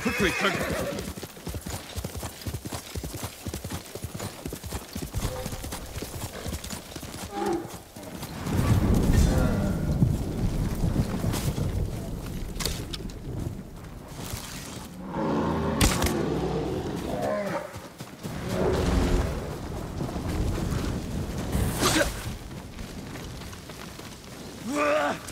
Quickly, quickly. Ugh!